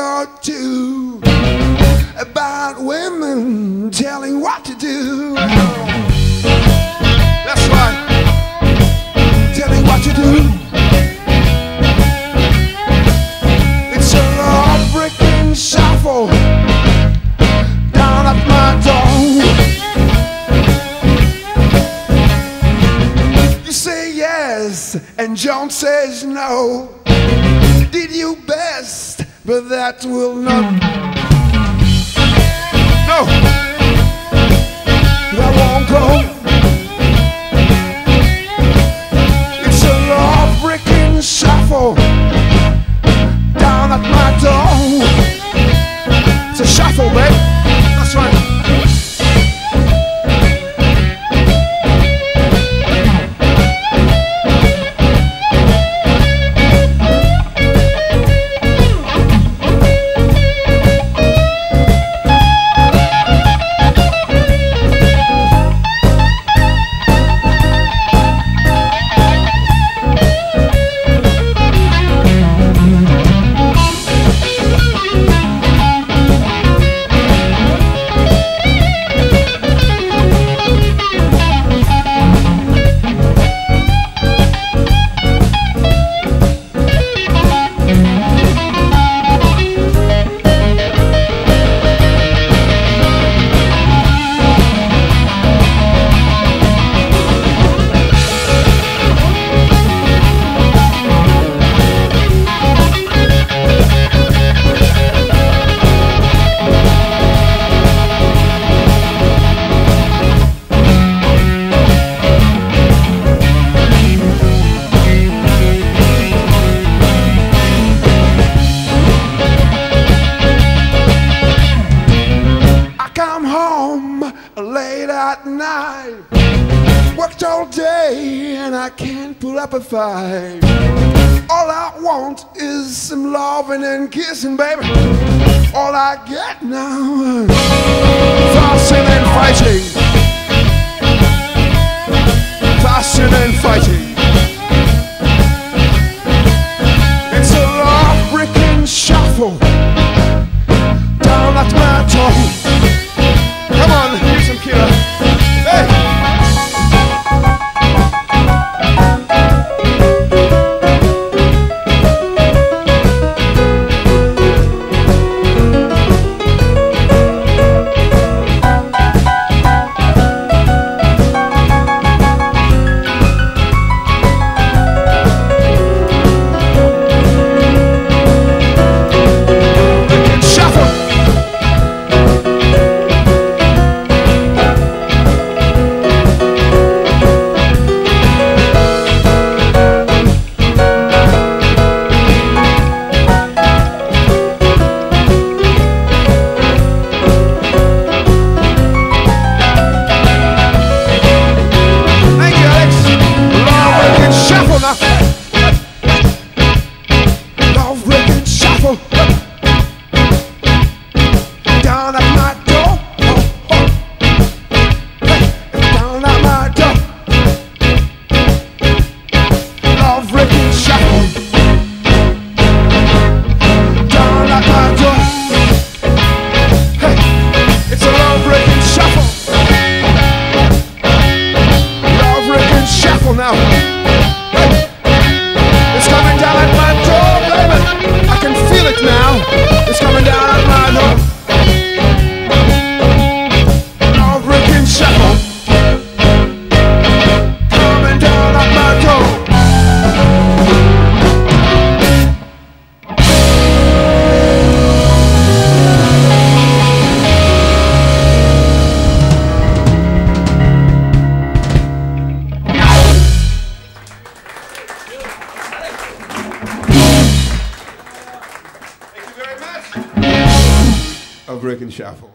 or two about women telling what to do. That's right, telling what to do. It's a heartbreaking shuffle down at my door. You say yes, and John says no. Did you best? but that will not. No! But I won't go. and I can't pull up a fight. All I want is some loving and kissing, baby. All I get now is tossing and fighting. Tossing and fighting. It's a love-breaking shuffle down at my. of Rick and Shuffle.